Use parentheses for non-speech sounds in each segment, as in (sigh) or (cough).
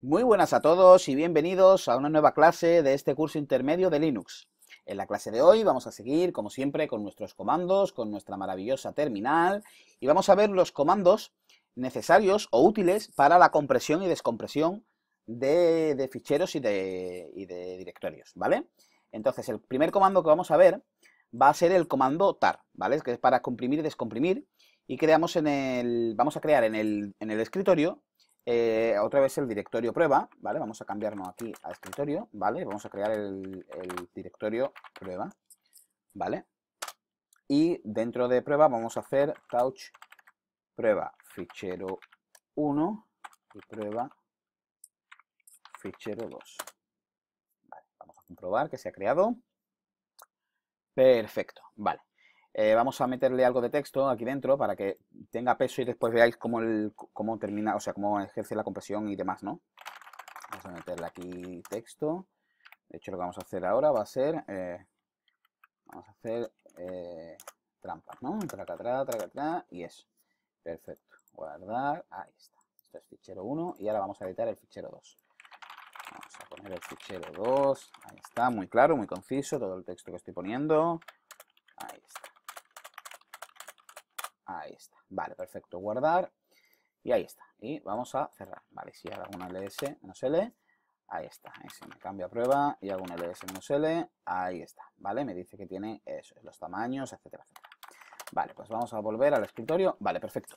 Muy buenas a todos y bienvenidos a una nueva clase de este curso intermedio de Linux. En la clase de hoy vamos a seguir, como siempre, con nuestros comandos, con nuestra maravillosa terminal y vamos a ver los comandos necesarios o útiles para la compresión y descompresión de, ficheros y de, y de directorios, ¿vale? Entonces, el primer comando que vamos a ver va a ser el comando tar, ¿vale? Que es para comprimir y descomprimir y creamos en el, vamos a crear en el, en el escritorio eh, otra vez el directorio prueba, ¿vale? Vamos a cambiarnos aquí a escritorio, ¿vale? Vamos a crear el, directorio prueba, ¿vale? Y dentro de prueba vamos a hacer touch prueba fichero 1 y prueba fichero 2. vamos a comprobar que se ha creado. Perfecto, vale. Eh, vamos a meterle algo de texto aquí dentro para que tenga peso y después veáis cómo, cómo termina, o sea, cómo ejerce la compresión y demás, ¿no? Vamos a meterle aquí texto. De hecho, lo que vamos a hacer ahora va a ser, eh, vamos a hacer eh, trampas, ¿no? Traca, traca, traca, traca, y eso. Perfecto. Guardar, ahí está. Esto es fichero 1 y ahora vamos a editar el fichero 2. Vamos a poner el fichero 2. Ahí está, muy claro, muy conciso todo el texto que estoy poniendo. Ahí está. Ahí está. Vale, perfecto. Guardar. Y ahí está. Y vamos a cerrar. Vale, si hago una ls menos l, ahí está. Ahí se me cambia prueba y hago un ls menos l, ahí está. Vale, me dice que tiene eso, los tamaños, etcétera, etcétera. Vale, pues vamos a volver al escritorio. Vale, perfecto.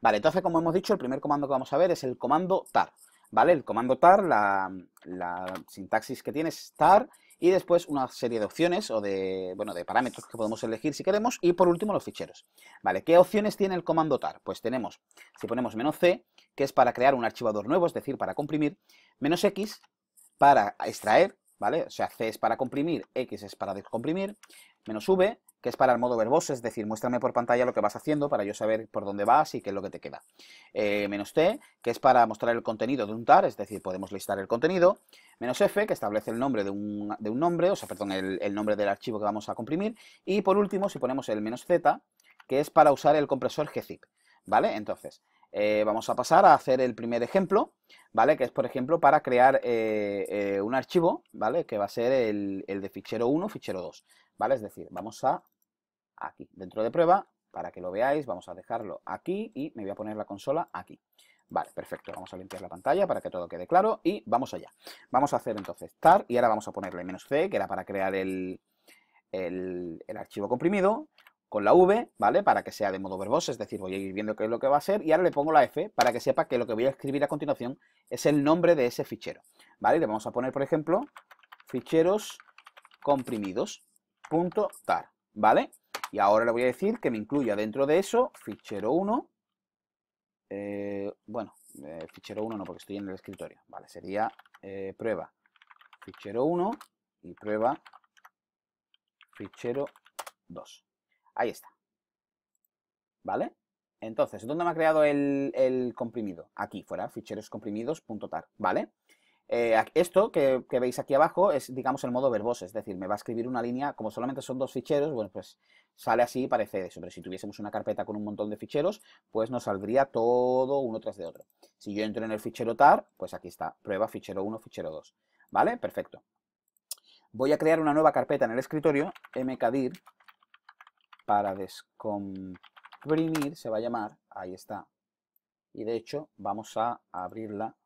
Vale, entonces, como hemos dicho, el primer comando que vamos a ver es el comando tar. ¿Vale? El comando tar, la, la sintaxis que tiene es tar y después una serie de opciones o de, bueno, de parámetros que podemos elegir si queremos y por último los ficheros. Vale, ¿qué opciones tiene el comando tar? Pues tenemos, si ponemos menos "-c", que es para crear un archivador nuevo, es decir, para comprimir, menos "-x", para extraer, ¿vale? O sea, C es para comprimir, X es para descomprimir, menos "-v", que es para el modo verboso, es decir, muéstrame por pantalla lo que vas haciendo para yo saber por dónde vas y qué es lo que te queda. Eh, menos T, que es para mostrar el contenido de un tar, es decir, podemos listar el contenido. Menos F, que establece el nombre de un, nombre, o sea, perdón, el, nombre del archivo que vamos a comprimir. Y por último, si ponemos el menos Z, que es para usar el compresor gzip, ¿vale? Entonces, eh, vamos a pasar a hacer el primer ejemplo, ¿vale? Que es, por ejemplo, para crear eh, un archivo, ¿vale? Que va a ser el, el de fichero 1, fichero 2, ¿vale? Es decir, vamos a aquí. Dentro de prueba, para que lo veáis, vamos a dejarlo aquí y me voy a poner la consola aquí. Vale, perfecto. Vamos a limpiar la pantalla para que todo quede claro y vamos allá. Vamos a hacer entonces tar y ahora vamos a ponerle menos "-c", que era para crear el, el, archivo comprimido, con la V, ¿vale? Para que sea de modo verboso, es decir, voy a ir viendo qué es lo que va a ser y ahora le pongo la F para que sepa que lo que voy a escribir a continuación es el nombre de ese fichero, ¿vale? le vamos a poner, por ejemplo, ficheros comprimidos, punto tar, ¿vale? Y ahora le voy a decir que me incluya dentro de eso fichero 1. Eh, bueno, eh, fichero 1 no, porque estoy en el escritorio. Vale, sería eh, prueba fichero 1 y prueba fichero 2. Ahí está. ¿Vale? Entonces, ¿dónde me ha creado el, el comprimido? Aquí, fuera, ficheros comprimidos.tar, ¿vale? Eh, esto que, veis aquí abajo es, digamos, el modo verboso, es decir, me va a escribir una línea, como solamente son dos ficheros, bueno, pues sale así y parece eso, pero si tuviésemos una carpeta con un montón de ficheros, pues nos saldría todo uno tras de otro. Si yo entro en el fichero tar, pues aquí está, prueba fichero 1, fichero 2, ¿vale? Perfecto. Voy a crear una nueva carpeta en el escritorio, mkdir, para descomprimir, se va a llamar, ahí está, y de hecho vamos a abrirla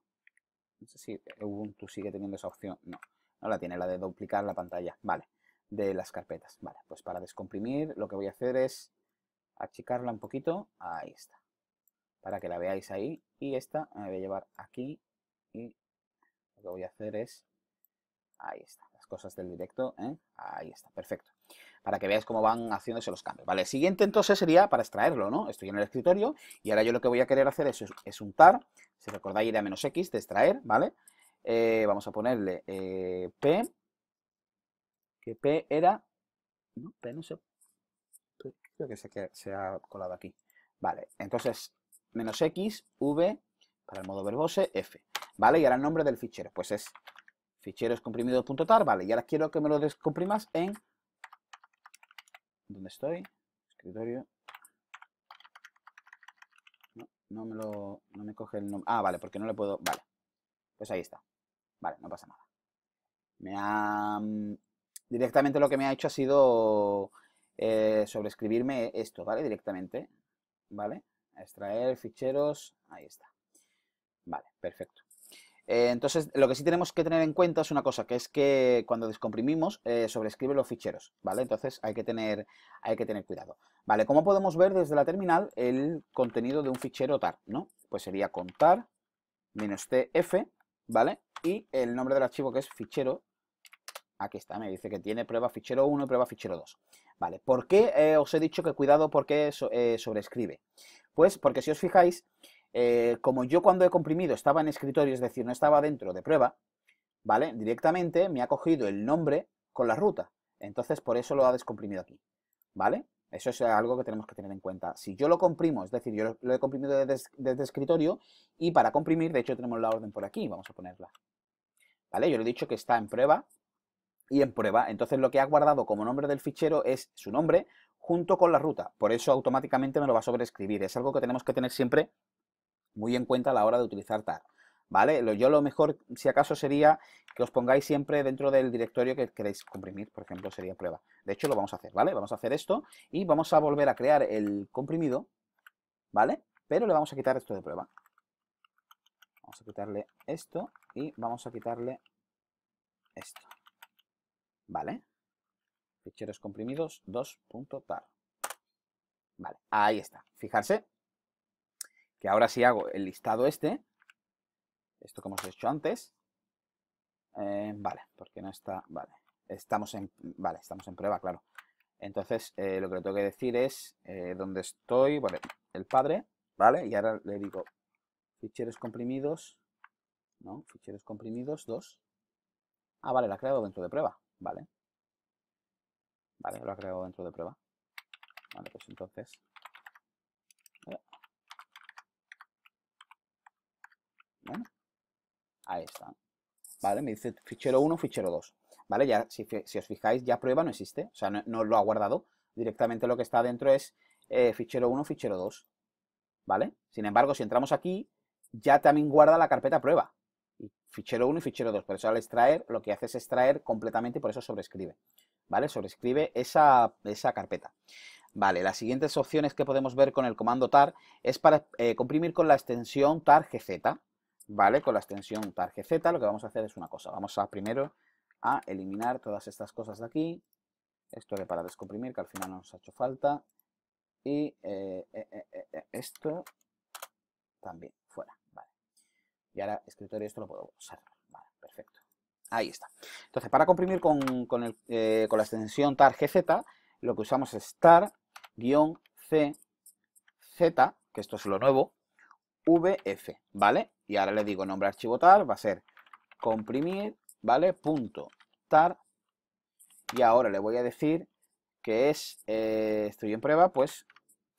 no sé si Ubuntu sigue teniendo esa opción. No, no la tiene, la de duplicar la pantalla. Vale, de las carpetas. Vale, pues para descomprimir lo que voy a hacer es achicarla un poquito. Ahí está. Para que la veáis ahí. Y esta me voy a llevar aquí. Y lo que voy a hacer es... Ahí está, las cosas del directo. ¿eh? Ahí está, perfecto para que veáis cómo van haciéndose los cambios. Vale, el siguiente entonces sería para extraerlo, ¿no? Estoy en el escritorio y ahora yo lo que voy a querer hacer es, es un tar, si recordáis ir a menos X de extraer, ¿vale? Eh, vamos a ponerle eh, P, que P era, no, P no sé, creo que se, se ha colado aquí. Vale, entonces menos X, V, para el modo verbose, F. ¿Vale? Y ahora el nombre del fichero, pues es ficheros comprimido.tar, vale, y ahora quiero que me lo descomprimas en ¿Dónde estoy? Escritorio. No, no me lo. No me coge el nombre. Ah, vale, porque no le puedo. Vale. Pues ahí está. Vale, no pasa nada. Me ha... Mm, directamente lo que me ha hecho ha sido eh, sobreescribirme esto, ¿vale? Directamente, ¿vale? Extraer ficheros, ahí está. Vale, perfecto. Eh, entonces, lo que sí tenemos que tener en cuenta es una cosa, que es que cuando descomprimimos, eh, sobrescribe los ficheros, ¿vale? Entonces hay que, tener, hay que tener cuidado. Vale, ¿cómo podemos ver desde la terminal el contenido de un fichero tar, no? Pues sería contar menos tf, ¿vale? Y el nombre del archivo que es fichero, aquí está, me dice que tiene prueba fichero 1 y prueba fichero 2. Vale, ¿por qué eh, os he dicho que cuidado porque sobrescribe? Pues porque si os fijáis, eh, como yo cuando he comprimido estaba en escritorio, es decir, no estaba dentro de prueba, ¿vale? Directamente me ha cogido el nombre con la ruta. Entonces, por eso lo ha descomprimido aquí, ¿vale? Eso es algo que tenemos que tener en cuenta. Si yo lo comprimo, es decir, yo lo he comprimido desde, escritorio y para comprimir, de hecho tenemos la orden por aquí, vamos a ponerla. ¿Vale? Yo le he dicho que está en prueba y en prueba. Entonces lo que ha guardado como nombre del fichero es su nombre junto con la ruta. Por eso automáticamente me lo va a sobreescribir. Es algo que tenemos que tener siempre muy en cuenta a la hora de utilizar tar. ¿Vale? Yo lo mejor, si acaso, sería que os pongáis siempre dentro del directorio que queréis comprimir, por ejemplo, sería prueba. De hecho, lo vamos a hacer, ¿vale? Vamos a hacer esto y vamos a volver a crear el comprimido, ¿vale? Pero le vamos a quitar esto de prueba. Vamos a quitarle esto y vamos a quitarle esto. ¿Vale? Ficheros comprimidos 2.tar. Vale, ahí está. Fijarse, que ahora si hago el listado este, esto como os he hecho antes, eh, vale, porque no está, vale, estamos en, vale, estamos en prueba, claro. Entonces, eh, lo que le tengo que decir es eh, dónde estoy, bueno, el padre, ¿vale? Y ahora le digo ficheros comprimidos, ¿no? Ficheros comprimidos 2. Ah, vale, lo ha creado dentro de prueba, vale. Vale, lo ha creado dentro de prueba. Vale, pues entonces Ahí está. ¿Vale? Me dice fichero 1, fichero 2. ¿Vale? Ya, si, os fijáis, ya prueba no existe. O sea, no, lo ha guardado. Directamente lo que está dentro es eh, fichero 1, fichero 2. ¿Vale? Sin embargo, si entramos aquí, ya también guarda la carpeta prueba. Fichero 1 y fichero 2. Por eso al extraer, lo que hace es extraer completamente y por eso sobrescribe. ¿Vale? Sobrescribe esa, esa carpeta. Vale, las siguientes opciones que podemos ver con el comando tar es para eh, comprimir con la extensión tar gz. ¿Vale? Con la extensión targz lo que vamos a hacer es una cosa. Vamos a primero a eliminar todas estas cosas de aquí. Esto de para descomprimir, que al final no nos ha hecho falta. Y eh, eh, eh, esto también, fuera. Vale. Y ahora escritorio esto lo puedo usar. Vale, perfecto. Ahí está. Entonces, para comprimir con, con, la extensión targz, lo que usamos es tar-cz, que esto es lo nuevo, vf, ¿vale? Y ahora le digo nombre archivo tar, va a ser comprimir, ¿vale? Punto tar. Y ahora le voy a decir que es, eh, estoy en prueba, pues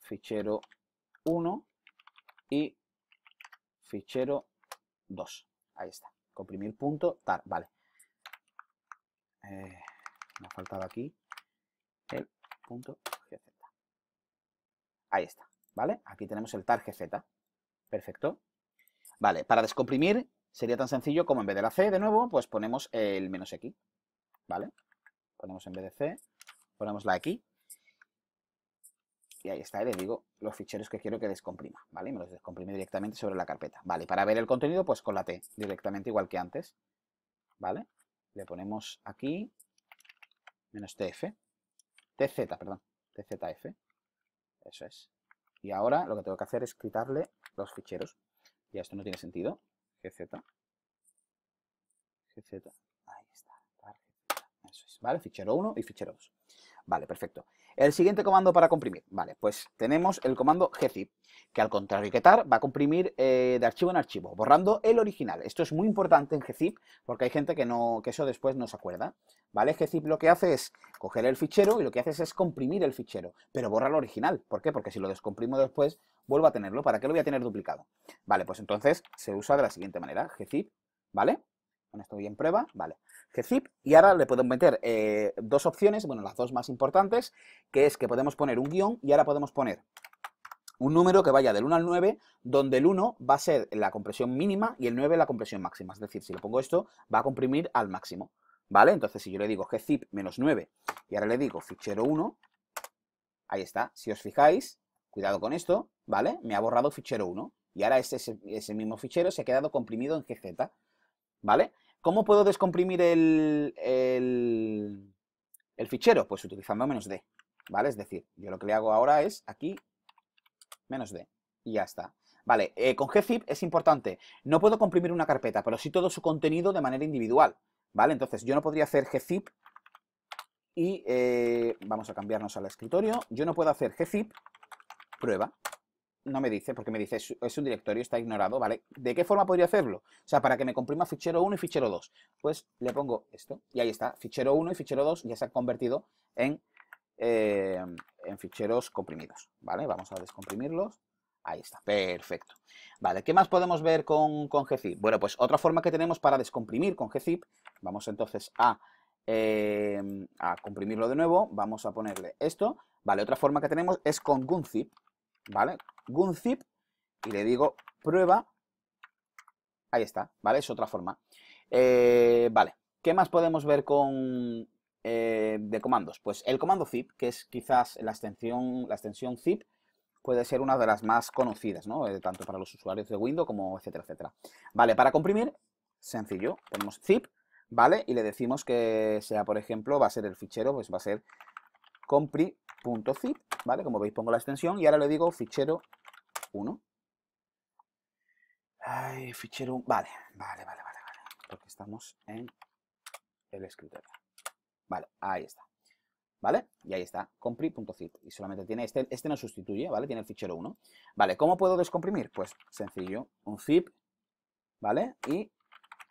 fichero 1 y fichero 2. Ahí está. Comprimir punto tar, vale. Eh, me ha faltado aquí el punto gz. Ahí está, ¿vale? Aquí tenemos el tar gz. Perfecto. Vale, para descomprimir sería tan sencillo como en vez de la C de nuevo, pues ponemos el menos X. ¿Vale? Ponemos en vez de C, ponemos la X. Y ahí está, y le digo los ficheros que quiero que descomprima, ¿vale? Y me los descomprime directamente sobre la carpeta. Vale, para ver el contenido, pues con la T, directamente igual que antes. ¿Vale? Le ponemos aquí menos TF. TZ, perdón. TZF. Eso es. Y ahora lo que tengo que hacer es quitarle los ficheros. Ya esto no tiene sentido. GZ. GZ. Ahí está. Eso es. ¿Vale? Fichero 1 y fichero 2. Vale, perfecto. El siguiente comando para comprimir. Vale, pues tenemos el comando gzip, que al contrario va a comprimir eh, de archivo en archivo, borrando el original. Esto es muy importante en gzip, porque hay gente que, no, que eso después no se acuerda. ¿Vale? gzip lo que hace es coger el fichero y lo que hace es comprimir el fichero, pero borra el original. ¿Por qué? Porque si lo descomprimo después, vuelvo a tenerlo. ¿Para qué lo voy a tener duplicado? Vale, pues entonces se usa de la siguiente manera. gzip, ¿vale? Con esto voy en prueba, vale gzip y ahora le podemos meter eh, dos opciones, bueno, las dos más importantes, que es que podemos poner un guion y ahora podemos poner un número que vaya del 1 al 9, donde el 1 va a ser la compresión mínima y el 9 la compresión máxima. Es decir, si le pongo esto, va a comprimir al máximo. ¿Vale? Entonces, si yo le digo gzip menos 9 y ahora le digo fichero 1, ahí está. Si os fijáis, cuidado con esto, ¿vale? Me ha borrado fichero 1 y ahora ese, mismo fichero se ha quedado comprimido en gz, ¿vale? ¿Cómo puedo descomprimir el, el, el fichero? Pues utilizando menos d, ¿vale? Es decir, yo lo que le hago ahora es aquí menos D. Y ya está. Vale, eh, con gzip es importante. No puedo comprimir una carpeta, pero sí todo su contenido de manera individual. ¿Vale? Entonces yo no podría hacer gzip y eh, vamos a cambiarnos al escritorio. Yo no puedo hacer gzip prueba. No me dice, porque me dice es un directorio, está ignorado, ¿vale? ¿De qué forma podría hacerlo? O sea, para que me comprima fichero 1 y fichero 2. Pues le pongo esto y ahí está. Fichero 1 y fichero 2 ya se han convertido en eh, en ficheros comprimidos, ¿vale? Vamos a descomprimirlos. Ahí está, perfecto. Vale, ¿qué más podemos ver con, con gzip? Bueno, pues otra forma que tenemos para descomprimir con gzip, vamos entonces a, eh, a comprimirlo de nuevo, vamos a ponerle esto, vale, otra forma que tenemos es con gunzip, ¿vale? Gunzip, y le digo prueba, ahí está, ¿vale? Es otra forma. Eh, vale, ¿qué más podemos ver con, eh, de comandos? Pues el comando zip, que es quizás la extensión, la extensión zip, puede ser una de las más conocidas, ¿no? Eh, tanto para los usuarios de Windows como etcétera, etcétera. Vale, para comprimir, sencillo, tenemos zip, ¿vale? Y le decimos que sea, por ejemplo, va a ser el fichero, pues va a ser compri.zip, ¿vale? Como veis pongo la extensión y ahora le digo fichero 1. Ay, fichero, vale, vale, vale, vale, vale, porque estamos en el escritorio. Vale, ahí está. ¿Vale? Y ahí está, compri.zip. Y solamente tiene este, este no sustituye, ¿vale? Tiene el fichero 1. Vale, ¿cómo puedo descomprimir? Pues sencillo, un zip, ¿vale? Y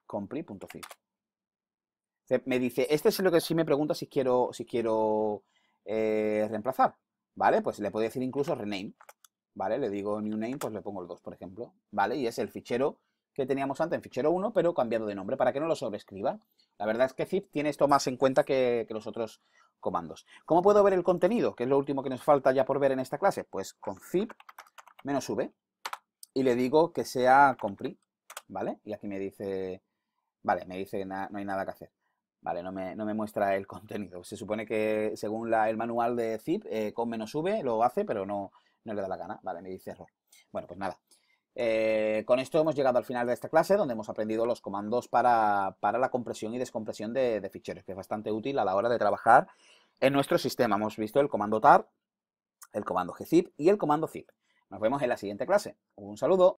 compri.zip. Me dice, este es lo que sí me pregunta si quiero, si quiero eh, reemplazar, ¿vale? Pues le puedo decir incluso rename, ¿vale? Le digo new name, pues le pongo el 2, por ejemplo, ¿vale? Y es el fichero que teníamos antes en fichero 1, pero cambiado de nombre, para que no lo sobreescriba. La verdad es que zip tiene esto más en cuenta que, los otros comandos. ¿Cómo puedo ver el contenido? Que es lo último que nos falta ya por ver en esta clase. Pues con zip menos v y le digo que sea compri, ¿vale? Y aquí me dice, vale, me dice no hay nada que hacer. Vale, no me, muestra el (laughs) contenido. Se supone que según el manual de zip, eh, con menos v lo hace, pero no, no le da la gana. Vale, me dice error. Bueno, pues nada. Eh, con esto hemos llegado al final de esta clase donde hemos aprendido los comandos para, la compresión y descompresión de, ficheros, que es bastante útil a la hora de trabajar en nuestro sistema. Hemos visto el comando tar, el comando gzip y el comando zip. Nos vemos en la siguiente clase. Un saludo.